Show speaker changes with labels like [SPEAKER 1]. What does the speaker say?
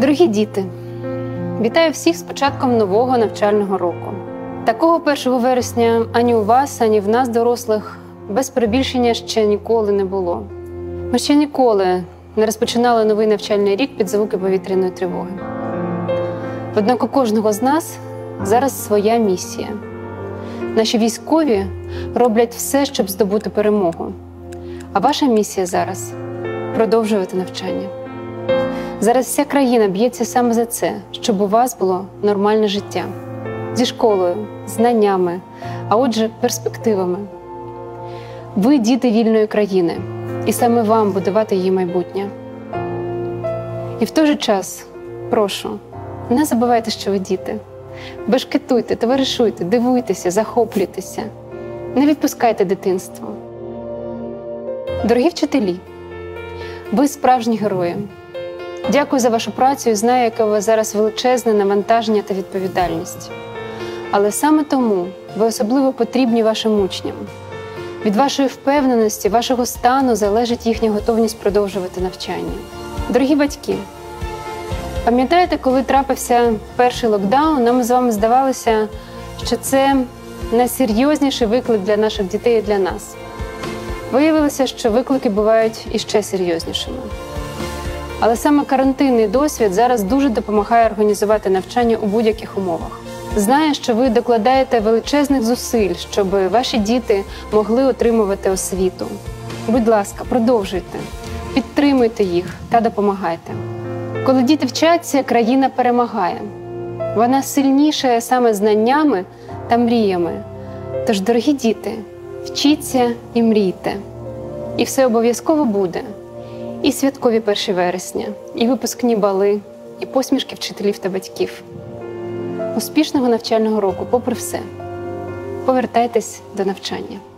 [SPEAKER 1] Дорогі діти, вітаю всіх з початком нового навчального року. Такого 1 вересня ані у вас, ані в нас, дорослих, без перебільшення ще ніколи не було. Ми ще ніколи не розпочинали новий навчальний рік під звуки повітряної тривоги. Однак у кожного з нас зараз своя місія. Наші військові роблять все, щоб здобути перемогу. А ваша місія зараз продовжувати навчання. Зараз вся країна б'ється саме за це, щоб у вас було нормальне життя зі школою, знаннями, а отже, перспективами. Ви діти вільної країни, і саме вам будувати її майбутнє. І в той же час прошу, не забувайте, що ви діти. Бешкетуйте, товаришуйте, дивуйтеся, захоплюйтеся, не відпускайте дитинство. Дорогі вчителі, ви справжні герої. Дякую за вашу працю і знаю, яке у вас зараз величезне навантаження та відповідальність. Але саме тому ви особливо потрібні вашим учням. Від вашої впевненості, вашого стану залежить їхня готовність продовжувати навчання. Дорогі батьки, пам'ятаєте, коли трапився перший локдаун, нам з вами здавалося, що це найсерйозніший виклик для наших дітей і для нас. Виявилося, що виклики бувають іще серйознішими. Але саме карантинний досвід зараз дуже допомагає організувати навчання у будь-яких умовах. Знаю, що ви докладаєте величезних зусиль, щоб ваші діти могли отримувати освіту. Будь ласка, продовжуйте, підтримуйте їх та допомагайте. Коли діти вчаться, країна перемагає. Вона сильнішає саме знаннями та мріями. Тож, дорогі діти, вчіться і мрійте, і все обов'язково буде. І святкові 1 вересня, і випускні бали, і посмішки вчителів та батьків. Успішного навчального року, попри все, повертайтесь до навчання.